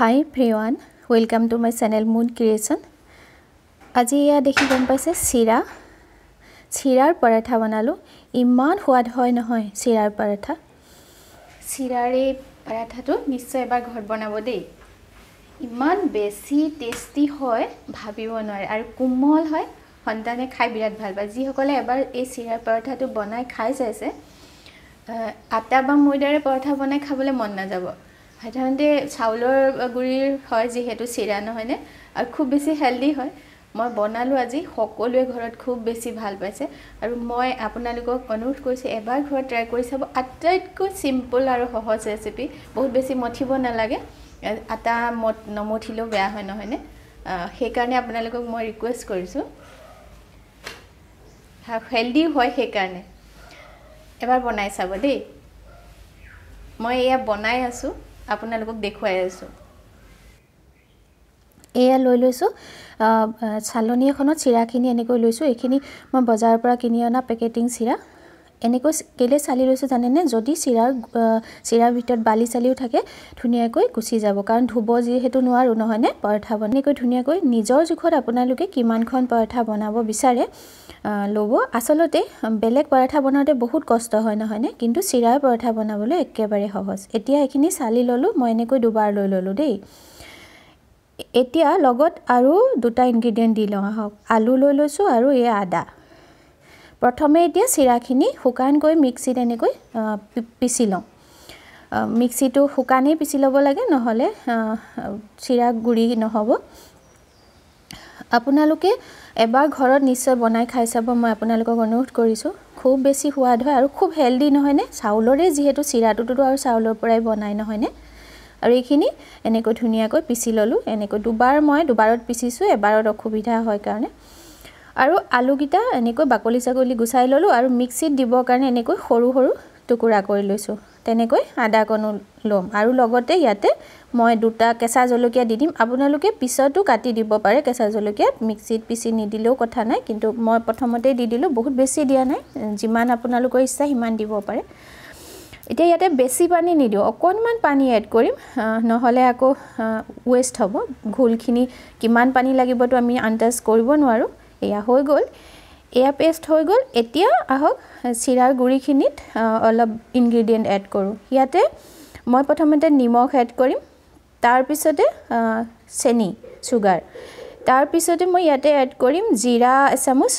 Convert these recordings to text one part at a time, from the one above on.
High ফ্ৰিৱান welcome to my channel moon creation আজি এয়া দেখি গম পাইছে চিৰা। চিৰাৰ পৰঠা বনালোঁ। ইমান সোৱাদ হয় নহয় চিৰাৰ পৰঠা। চিৰাৰ এই পৰঠাটো নিশ্চয় এবাৰ ঘৰত বনাব দেই। ইমান বেছি টেষ্টি হয় ভাবিব নোৱাৰে। আৰু কোমল হয় সন্তানে খাই বিৰাট ভাল পায়। যিসকলে এবাৰ এই চিৰাৰ পৰঠাটো বনাই খাই চাইছে আটা বা ময়দাৰে পৰঠা বনাই খাবলৈ মন নাযাব। সাধাৰণতে চাউলৰ গুড়িৰ হয় যিহেতু চিৰা নহয়নে? আৰু খুব বেছি হেল্ডি হয়। মই বনালোঁ আজি সকলোৱে ঘৰত খুব বেছি ভাল পাইছে। আৰু মই আপোনালোকক অনুৰোধ কৰিছোঁ এবাৰ ঘৰত ট্ৰাই কৰি চাব। আটাইতকৈ চিম্পুল আৰু সহজ ৰেচিপি বহুত বেছি মঠিব নালাগে। আটা মঠ নমঠিলেও বেয়া হয় নহয়নে? সেইকাৰণে আপোনালোকক মই ৰিকুৱেষ্ট কৰিছোঁ। হেল্ডি হয় সেইকাৰণে। এবাৰ বনাই চাব দেই। মই এয়া বনাই আছোঁ। আপোনালোকক দেখুৱাই আছোঁ। এয়া লৈ লৈছোঁ। চালনী এখনত চিৰাখিনি এনেকৈ লৈছোঁ। এইখিনি মই বজাৰৰ পৰা কিনি অনা পেকেটিং চিৰা। এনেকৈ কেলৈ চালি লৈছোঁ জানেনে? যদি চিৰাৰ চিৰাৰ ভিতৰত বালি চালিও থাকে ধুনীয়াকৈ গুচি যাব। কাৰণ ধুব যিহেতু নোৱাৰোঁ নহয়নে? পৰঠা বনাই এনেকৈ ধুনীয়াকৈ নিজৰ জোখত আপোনালোকে কিমানখন পৰঠা বনাব বিচাৰে ল'ব। আচলতে বেলেগ পৰঠা বনাওঁতে বহুত কষ্ট হয় নহয়নে? কিন্তু চিৰাৰ পৰঠা বনাবলৈ একেবাৰে সহজ। এতিয়া এইখিনি চালি ল'লোঁ মই এনেকৈ দুবাৰ লৈ ল'লোঁ দেই। এতিয়া লগত আৰু দুটা ইনগ্ৰিডিয়েণ্ট দি লওঁ আহক। আলু লৈ লৈছোঁ আৰু এই আদা। প্ৰথমে এতিয়া চিৰাখিনি শুকানকৈ মিক্সিত এনেকৈ পিচি লওঁ। মিক্সিটো শুকানেই পিচি ল'ব লাগে নহ'লে চিৰা গুড়ি নহ'ব। আপোনালোকে এবাৰ ঘৰত নিশ্চয় বনাই খাই চাব মই আপোনালোকক অনুৰোধ কৰিছোঁ। খুব বেছি সোৱাদ হয় আৰু খুব হেল্ডি নহয়নে? চাউলৰে যিহেতু চিৰাটোতো আৰু চাউলৰ পৰাই বনাই নহয়নে? আৰু এইখিনি এনেকৈ ধুনীয়াকৈ পিচি ল'লোঁ এনেকৈ দুবাৰ মই দুবাৰত পিচিছোঁ এবাৰত অসুবিধা হয় কাৰণে। আৰু আলুকেইটা এনেকৈ বাকলি চাকলি গুচাই ল'লোঁ আৰু মিক্সিত দিবৰ কাৰণে এনেকৈ সৰু সৰু টুকুৰা কৰি লৈছোঁ। তেনেকৈ আদাকণো ল'ম আৰু লগতে ইয়াতে মই দুটা কেঁচা জলকীয়া দি দিম। আপোনালোকে পিছতো কাটি দিব পাৰে কেঁচা জলকীয়া মিক্সিত পিচি নিদিলেও কথা নাই কিন্তু মই প্ৰথমতেই দি দিলোঁ। বহুত বেছি দিয়া নাই যিমান আপোনালোকৰ ইচ্ছা সিমান দিব পাৰে। এতিয়া ইয়াতে বেছি পানী নিদিওঁ অকণমান পানী এড কৰিম নহ'লে আকৌ ৱেষ্ট হ'ব। ঘোলখিনি কিমান পানী লাগিবতো আমি আন্দাজ কৰিব নোৱাৰোঁ। এয়া হৈ গ'ল। এয়া পেষ্ট হৈ গ'ল। এতিয়া আহক চিৰাৰ গুড়িখিনিত অলপ ইনগ্ৰিডিয়েণ্ট এড কৰোঁ। ইয়াতে মই প্ৰথমতে নিমখ এড কৰিম। তাৰপিছতে চেনি চুগাৰ। তাৰপিছতে মই ইয়াতে এড কৰিম জিৰা এচামুচ।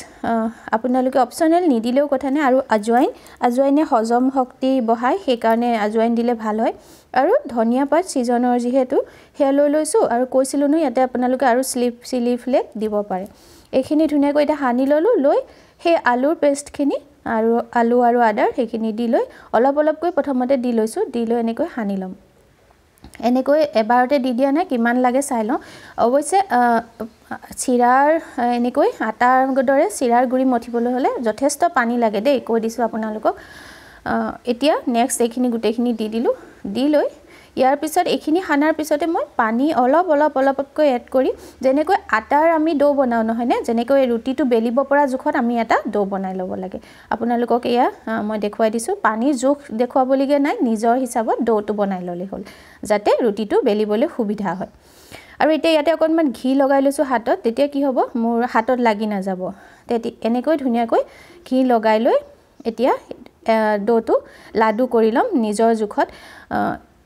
আপোনালোকে অপশ্যনেল নিদিলেও কথা নাই আৰু আজৱাইন আজৱাইনে হজম শক্তি বঢ়ায় সেইকাৰণে আজৱাইন দিলে ভাল হয়। আৰু ধনিয়া পাত ছিজনৰ যিহেতু সেয়া লৈ লৈছোঁ আৰু কৈছিলোঁ ন ইয়াতে আপোনালোকে আৰু শ্লিপ চিলি ফ্লেক দিব পাৰে। এইখিনি ধুনীয়াকৈ এতিয়া সানি ল'লোঁ লৈ সেই আলুৰ পেষ্টখিনি আৰু আলু আৰু আদাৰ সেইখিনি দি লৈ অলপ অলপকৈ প্ৰথমতে দি লৈছোঁ দি লৈ এনেকৈ সানি ল'ম। এনেকৈ এবাৰতে দি দিয়া নাই কিমান লাগে চাই লওঁ। অৱশ্যে চিৰাৰ এনেকৈ আটাৰ দৰে চিৰাৰ গুড়ি মঠিবলৈ হ'লে যথেষ্ট পানী লাগে দেই কৈ দিছোঁ আপোনালোকক। এতিয়া নেক্সট এইখিনি গোটেইখিনি দি দিলোঁ দি লৈ ইয়াৰ পিছত এইখিনি সানাৰ পিছতে মই পানী অলপ অলপ অলপকৈ এড কৰি যেনেকৈ আটাৰ আমি দৌ বনাওঁ নহয়নে যেনেকৈ ৰুটিটো বেলিব পৰা জোখত আমি এটা দৌ বনাই ল'ব লাগে। আপোনালোকক এয়া মই দেখুৱাই দিছোঁ। পানীৰ জোখ দেখুৱাবলগীয়া নাই নিজৰ হিচাপত দৌটো বনাই ল'লেই হ'ল যাতে ৰুটিটো বেলিবলৈ সুবিধা হয়। আৰু এতিয়া ইয়াতে অকণমান ঘি লগাই লৈছোঁ হাতত তেতিয়া কি হ'ব? মোৰ হাতত লাগি নাযাব। তেতিয়া এনেকৈ ধুনীয়াকৈ ঘি লগাই লৈ এতিয়া দৌটো লাডু কৰি ল'ম নিজৰ জোখত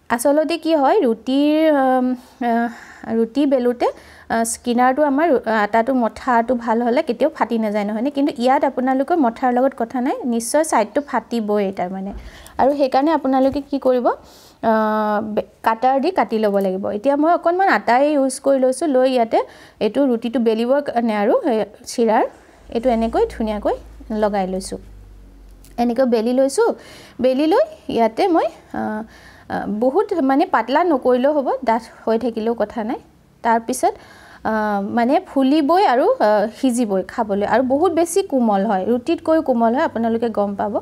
আচলতে কি হয় ৰুটিৰ ৰুটি বেলোতে স্কিনাৰটো আমাৰ আটাটো মঠাটো ভাল হ'লে কেতিয়াও ফাটি নাযায় নহয়নে? কিন্তু ইয়াত আপোনালোকৰ মঠাৰ লগত কথা নাই নিশ্চয় ছাইডটো ফাটিবই তাৰমানে। আৰু সেইকাৰণে আপোনালোকে কি কৰিব কাটাৰ দি কাটি ল'ব লাগিব। এতিয়া মই অকণমান আটাই ইউজ কৰি লৈছোঁ লৈ ইয়াতে এইটো ৰুটিটো বেলিবৰ কাৰণে আৰু চিৰাৰ এইটো এনেকৈ ধুনীয়াকৈ লগাই লৈছোঁ। এনেকৈ বেলি লৈছোঁ বেলি লৈ ইয়াতে মই বহুত মানে পাতলা নকৰিলেও হ'ব ডাঠ হৈ থাকিলেও কথা নাই। তাৰপিছত মানে ফুলিবই আৰু সিজিবই খাবলৈ। আৰু বহুত বেছি কোমল হয় ৰুটিতকৈও কোমল হয় আপোনালোকে গম পাব।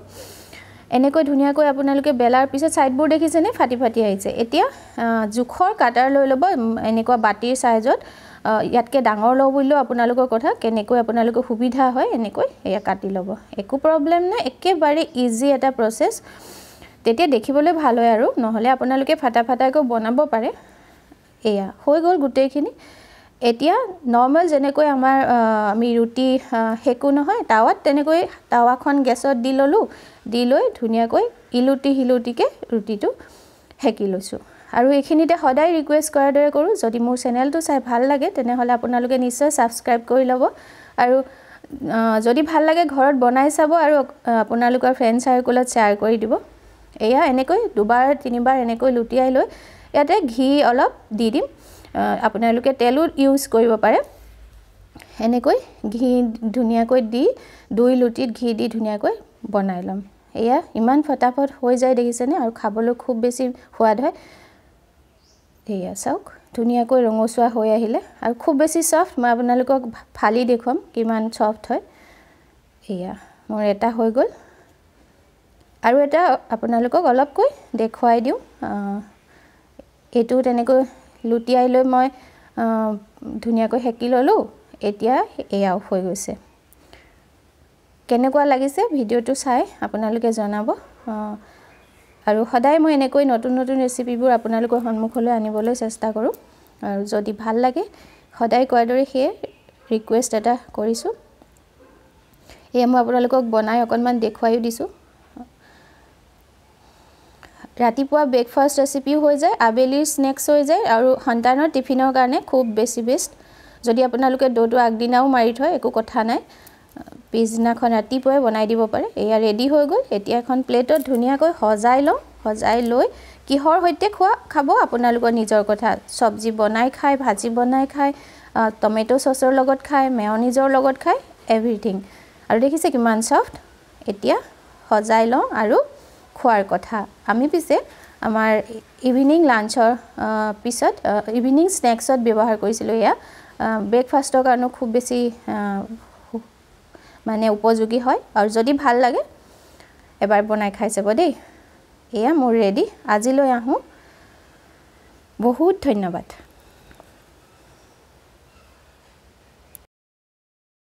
এনেকৈ ধুনীয়াকৈ আপোনালোকে বেলাৰ পিছত ছাইডবোৰ দেখিছেনে? ফাটি ফাটি আহিছে। এতিয়া জোখৰ কাটাৰ লৈ ল'ব এনেকুৱা বাতিৰ ছাইজত ইয়াতকৈ ডাঙৰ লওঁ বুলিলেও আপোনালোকৰ কথা কেনেকৈ আপোনালোকৰ সুবিধা হয় এনেকৈ এয়া কাটি ল'ব। একো প্ৰব্লেম নাই একেবাৰে ইজি এটা প্ৰচেছ তেতিয়া দেখিবলৈ ভাল হয় আৰু। নহ'লে আপোনালোকে ফাটা ফাটাকৈ বনাব পাৰে। এয়া হৈ গ'ল গোটেইখিনি। এতিয়া নৰ্মেল যেনেকৈ আমাৰ আমি ৰুটি সেকো নহয় টাৱাত তেনেকৈ টাৱাখন গেছত দি ল'লোঁ দি লৈ ধুনীয়াকৈ ইলুটি শিলুটিকৈ ৰুটিটো সেকি লৈছোঁ। আৰু এইখিনিতে সদায় ৰিকুৱেষ্ট কৰাৰ দৰে কৰোঁ যদি মোৰ চেনেলটো চাই ভাল লাগে তেনেহ'লে আপোনালোকে নিশ্চয় ছাবস্ক্ৰাইব কৰি ল'ব। আৰু যদি ভাল লাগে ঘৰত বনাই চাব আৰু আপোনালোকৰ ফ্ৰেণ্ড চাৰ্কুলত শ্বেয়াৰ কৰি দিব। এয়া এনেকৈ দুবাৰ তিনিবাৰ এনেকৈ লুটিয়াই লৈ ইয়াতে ঘি অলপ দি দিম। আপোনালোকে তেলো ইউজ কৰিব পাৰে। এনেকৈ ঘি ধুনীয়াকৈ দি দুই লুটিত ঘি দি ধুনীয়াকৈ বনাই ল'ম। এয়া ইমান ফটাফট হৈ যায় দেখিছেনে? আৰু খাবলৈ খুব বেছি সোৱাদ হয়। এয়া চাওক ধুনীয়াকৈ ৰঙচুৱা হৈ আহিলে। আৰু খুব বেছি চফ্ট মই আপোনালোকক ফালি দেখুৱাম কিমান চফ্ট হয়। এয়া মোৰ এটা হৈ গ'ল। আৰু এটা আপোনালোকক অলপকৈ দেখুৱাই দিওঁ এইটো তেনেকৈ লুটিয়াই লৈ মই ধুনীয়াকৈ সেকি ল'লোঁ এতিয়া এয়াও হৈ গৈছে। কেনেকুৱা লাগিছে ভিডিঅ'টো চাই আপোনালোকে জনাব আৰু সদায় মই এনেকৈ নতুন নতুন ৰেচিপিবোৰ আপোনালোকৰ সন্মুখলৈ আনিবলৈ চেষ্টা কৰোঁ আৰু যদি ভাল লাগে সদায় কোৱাৰ দৰে সেয়ে ৰিকুৱেষ্ট এটা কৰিছোঁ। এয়া মই আপোনালোকক বনাই অকণমান দেখুৱাইও দিছোঁ। ৰাতিপুৱা ব্ৰেকফাষ্ট ৰেচিপিও হৈ যায় আবেলিৰ স্নেক্স হৈ যায় আৰু সন্তানৰ টিফিনৰ কাৰণে খুব বেছি বেষ্ট যদি আপোনালোকে দৌটো আগদিনাও মাৰি থয় একো কথা নাই। পিছদিনাখন ৰাতিপুৱাই বনাই দিব পাৰে। এয়া ৰেডি হৈ গ'ল। এতিয়া এখন প্লেটত ধুনীয়াকৈ সজাই লওঁ। সজাই লৈ কিহৰ সৈতে খোৱা খাব আপোনালোকৰ নিজৰ কথা। চব্জি বনাই খায় ভাজি বনাই খায় টমেট' চচৰ লগত খায় মেয়নিজৰ লগত খায় এভৰিথিং আৰু দেখিছে কিমান চফ্ট এতিয়া সজাই লওঁ আৰু খোৱাৰ কথা। আমি পিছে আমাৰ ইভিনিং লাঞ্চৰ পিছত ইভিনিং স্নেক্সত ব্যৱহাৰ কৰিছিলোঁ এয়া। ব্ৰেকফাষ্টৰ কাৰণেও খুব বেছি মানে উপযোগী হয়। আৰু যদি ভাল লাগে এবাৰ বনাই খাই চাব দেই। এয়া মোৰ ৰেডি আজিলৈ আহোঁ। বহুত ধন্যবাদ।